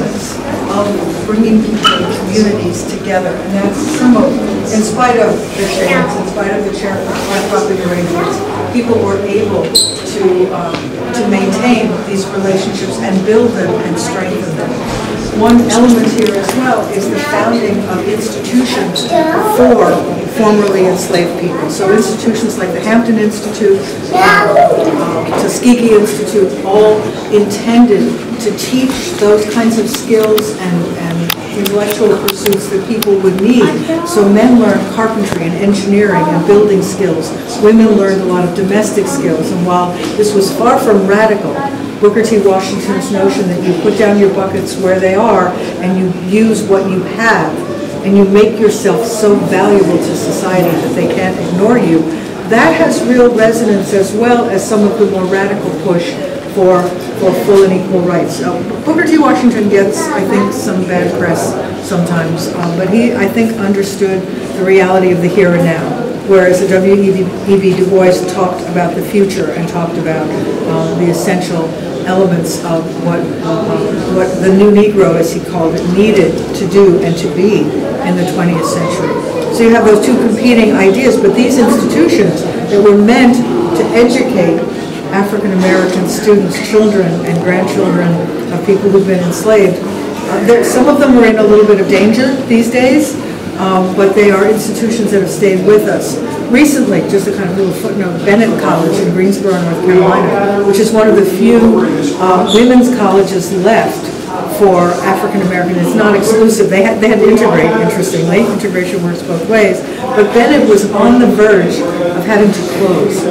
process of bringing people and communities together. And that's some of, in spite of the changes, in spite of the chair property arrangements, people were able to, um, to maintain these relationships and build them and strengthen them. One element here as well is the founding of institutions for formerly enslaved people. So institutions like the Hampton Institute, um, Tuskegee Institute, all intended to teach those kinds of skills and, and intellectual pursuits that people would need. So men learned carpentry and engineering and building skills. Women learned a lot of domestic skills. And while this was far from radical, Booker T. Washington's notion that you put down your buckets where they are and you use what you have and you make yourself so valuable to society that they can't ignore you, that has real resonance as well as some of the more radical push for, for full and equal rights. Uh, Booker T. Washington gets, I think, some bad press sometimes, uh, but he, I think, understood the reality of the here and now. Whereas W.E.B. Du Bois talked about the future and talked about uh, the essential elements of what, uh, what the new Negro, as he called it, needed to do and to be in the 20th century. So you have those two competing ideas, but these institutions that were meant to educate African American students, children, and grandchildren of people who've been enslaved, uh, some of them are in a little bit of danger these days, um, but they are institutions that have stayed with us recently, just a kind of little footnote, Bennett College in Greensboro, North Carolina, which is one of the few uh, women's colleges left for African American. It's not exclusive. They had, they had to integrate, interestingly. Integration works both ways. But Bennett was on the verge of having to close.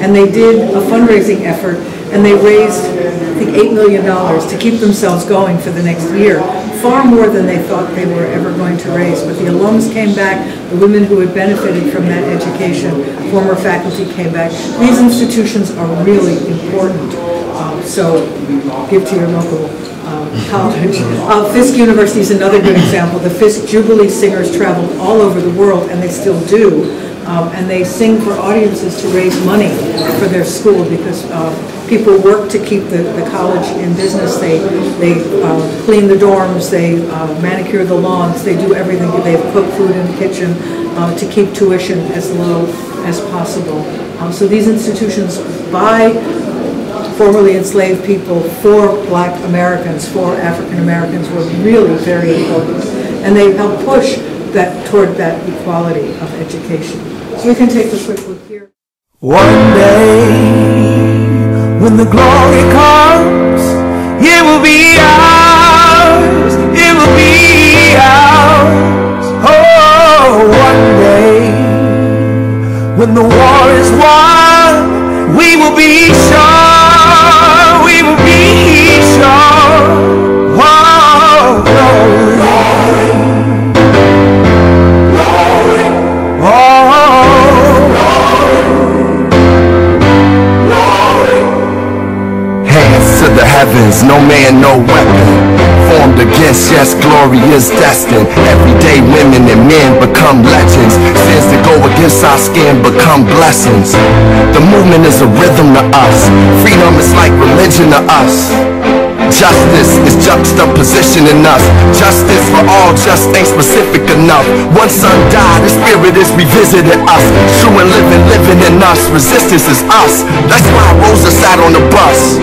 And they did a fundraising effort and they raised, I think, $8 million to keep themselves going for the next year far more than they thought they were ever going to raise. But the alums came back, the women who had benefited from that education, former faculty came back. These institutions are really important. Um, so give to your local um, college. Uh, Fisk University is another good example. The Fisk Jubilee Singers traveled all over the world, and they still do. Um, and they sing for audiences to raise money for their school because uh, people work to keep the, the college in business. They they uh, clean the dorms, they uh, manicure the lawns, they do everything. They cook food in the kitchen uh, to keep tuition as low as possible. Um, so these institutions buy formerly enslaved people for black Americans, for African Americans were really very important. And they help push that toward that equality of education. So we can take a quick look here. One day when the glory comes, it will be ours, it will be ours. Oh, one day, when the war is won, we will be sure, we will be sure. Oh, glory. to heavens, no man, no weapon. Formed against, yes, glory is destined. Everyday women and men become legends. Sins that go against our skin become blessings. The movement is a rhythm to us. Freedom is like religion to us Justice is juxtapositioning us. Justice for all just ain't specific enough. One son died, the spirit is revisiting us. True and living, living in us. Resistance is us. That's why Rosa sat on the bus.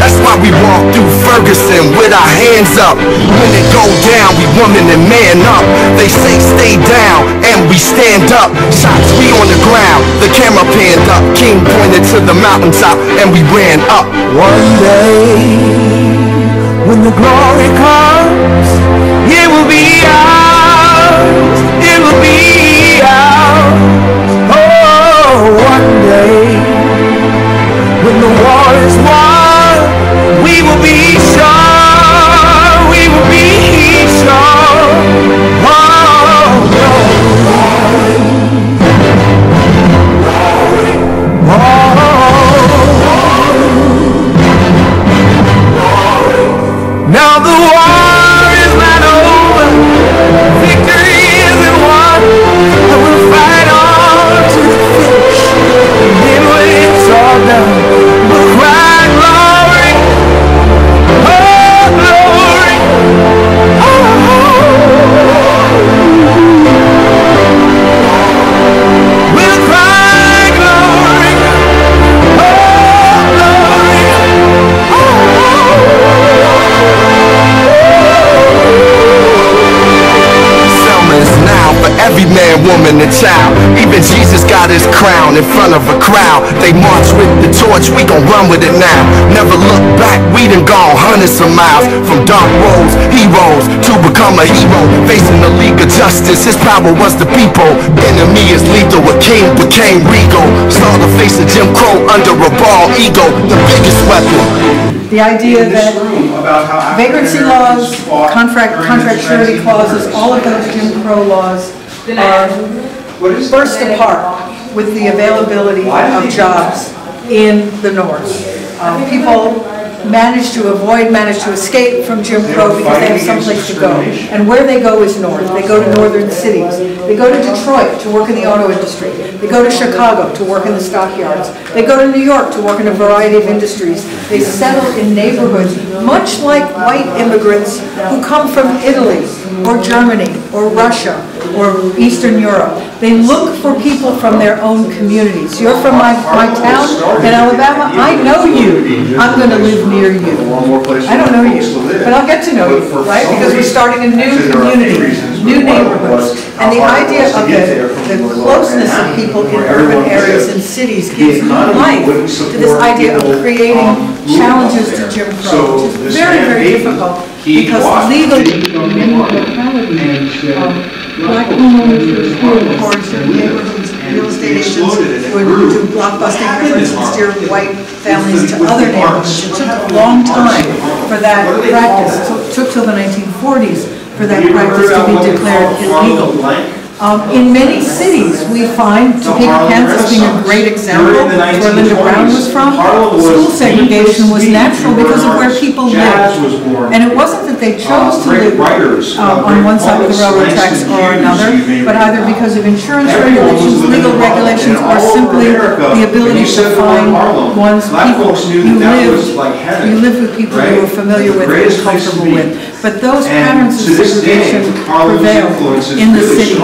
That's why we walk through Ferguson with our hands up. When it go down, we woman and man up. They say stay down, and we stand up. Shots we on the ground, the camera panned up. King pointed to the mountaintop, and we ran up. One day when the glory comes, it will crown in front of a crowd. They march with the torch, we gon' run with it now. Never look back, we done gone hundreds of miles. From dark roads, heroes, to become a hero. Facing the League of Justice, his power was the people. Enemy is lethal, a king became regal. Saw the face of Jim Crow under a bald ego, the biggest weapon. The idea in that room about how vagrancy laws, contract, during contract surety clauses, all of those Jim Crow laws are What is burst apart with the availability of jobs in the North. Um, People manage to avoid, manage to escape from Jim Crow because they have someplace to go. And where they go is north. They go to northern cities. They go to Detroit to work in the auto industry. They go to Chicago to work in the stockyards. They go to New York to work in a variety of industries. They settle in neighborhoods, much like white immigrants who come from Italy or Germany or Russia or Eastern Europe. They look for people from their own communities. You're from my, my town in Alabama, I know you. I'm gonna live near you. I don't know you, but I'll get to know you, right? Because we're starting a new community, new neighborhoods. And the idea of the, the closeness of people in urban areas and cities gives new life to this idea of creating challenges to Jim Crow, which is very, very difficult because legally, black homeowners would steal cars and neighborhoods, real estate agents would do blockbusting efforts and steer white families to other neighborhoods. It took a long time for that practice, It took till the 1940s for that practice to be declared illegal. Um, In many cities, we find Topeka, Kansas being a great example, where Linda Brown was from, school segregation was natural because of where people lived. And it wasn't that they chose to live uh, on one side of the railroad tracks or another, but either because of insurance regulations, legal regulations, or simply the ability to find one's people. You lived, you lived with people you were familiar with and comfortable with. But those patterns of segregation prevail in the cities.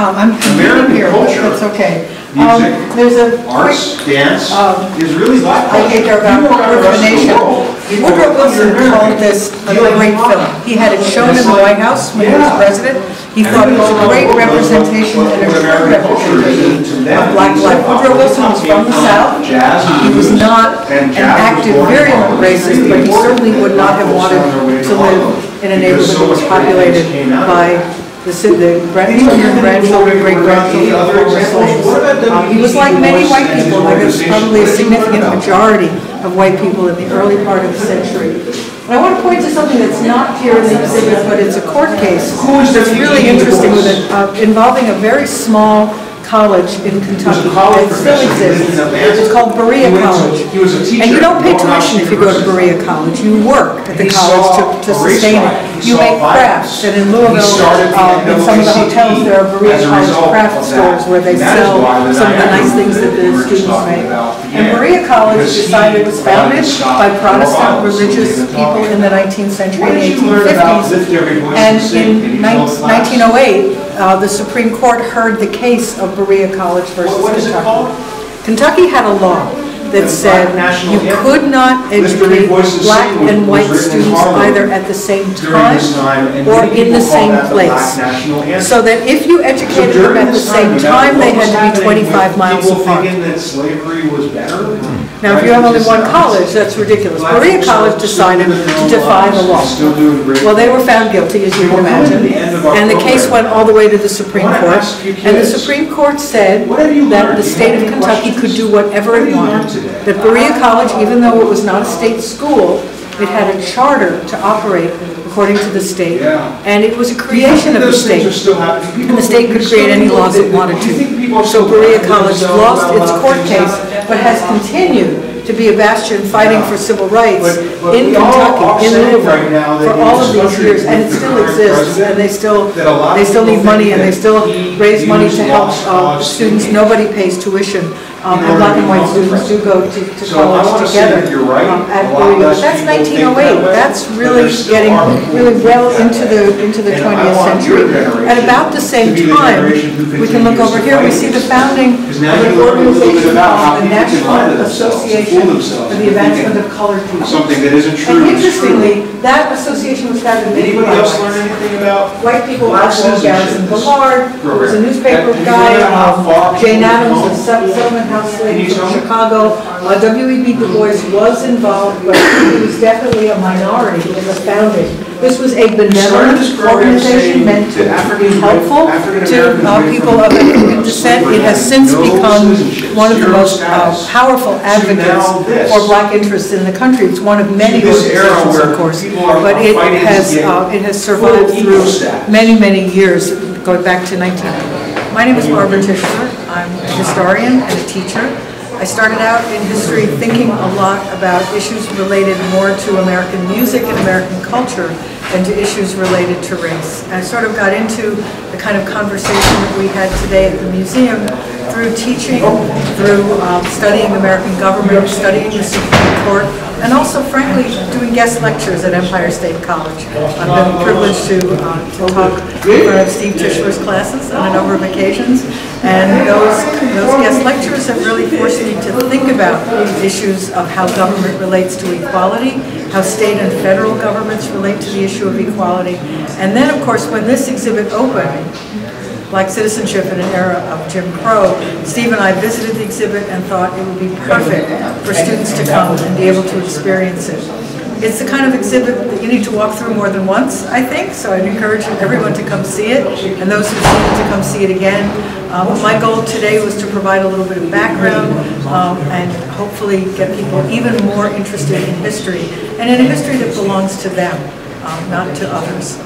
Um, I'm confusing here, but that's okay. Um, music, There's a quick Arts, dance Um, is really black I think they're about You around the a rest of the Nation. world, Woodrow Wilson called this a great film. He had it shown in the White House when he was president. He thought it was a great representation and a true representation of black life. Woodrow Wilson was from the South. He was not an active virulent racist, but he certainly would not have wanted to live in a neighborhood that was populated by the the grandchildren, grandchildren, great-grandchildren of former slaves. Um, He was like many white people, like it's probably a significant majority of white people in the early part of the century. And I want to point to something that's not here in the exhibit, but it's a court case that's really interesting with it, uh, involving a very small college in Kentucky. college It still professor. He lived in exists. Atlanta. It's called Berea He went to- College. he was a teacher And you don't pay at tuition if you go to University. Berea College. You work at the He college to to a race sustain riot. it. He You saw make violence. crafts, and in He Louisville, started the uh, in some of the NAACP hotels, there are Berea as a College result craft of that. stores where they And that is sell why the some of the Niagara nice things that the we were students talking make. about And. Berea College Because he decided it was wanted to founded stop by more Protestant violence, religious he people talking. in the 19th century, What in did the you learn about 1850s. lift every voice And and sing? In you tell the class? 1908, uh, the Supreme Court heard the case of Berea College versus What- what is it Kentucky. called? Kentucky had a law that The said you Anthem. could not educate black and white students either at the same time time, or in the same the place. Anthem. So that if you educated them at the same time, they had to be 25 with miles People apart. thinking that slavery was better? Now, if you have only one college, that's ridiculous. Berea College decided to defy the law. Still doing great. Well, they were found guilty, as you can We're coming to imagine, the end of and the case went all the way to the Supreme Court. And the Supreme Court said what have you that the state of Kentucky could do whatever What it wanted. That Berea College, even though it was not a state school, it had a charter to operate according to the state. Yeah. And it was a creation of the state. And the state could create any laws it wanted Do you think to. So Berea College lost its court case, but has continued to be a bastion fighting for civil rights But- but in we all are Kentucky, in Louisville, right now for all of these years. And it still exists, and they still, that a lot of they still need money, and they still raise money to help uh, students. Nobody pays tuition, um, and black and white students do go to to So college together you're right. um, A lot less that's 1908, that that's really getting really well into the, into the And 20th century. At about the same be the time, we can look over here, we see the founding of an you learn a little bit organization called the people can lie to National. Association for the Advancement of Colored People. Something that isn't And true true. interestingly, that association was founded Anybody else learn anything about? White people, Oswald Garrison Villard, who was a newspaper guy, um, Jane Addams, the Settlement House from? Chicago. Uh, W.E.B. Du Bois was involved, but he was definitely a minority in the founding. This was a benevolent this program saying organization meant to be helpful to uh, people of African descent. It has since become one of the most uh, powerful advocates for black interests in the country. It's one of many organizations, of course, but it has, uh, it has survived through many, many years, going back to 19. My name is Barbara Tischler. I'm a historian and a teacher. I started out in history thinking a lot about issues related more to American music and American culture than to issues related to race. And I sort of got into the kind of conversation that we had today at the museum through teaching, through um, studying American government, studying the Supreme Court, and also frankly, doing guest lectures at Empire State College. I've been privileged to, uh, to talk in front of Steve Tischler's classes on a number of occasions, and those, those guest lectures have really forced me to think about issues of how government relates to equality, how state and federal governments relate to the issue of equality, and then, of course, when this exhibit opened, Black Citizenship in an Era of Jim Crow, Steve and I visited the exhibit and thought it would be perfect for students to come and be able to experience it. It's the kind of exhibit that you need to walk through more than once, I think, so I'd encourage everyone to come see it, and those who've seen it to come see it again. Um, My goal today was to provide a little bit of background um, and hopefully get people even more interested in history, and in a history that belongs to them, um, not to others.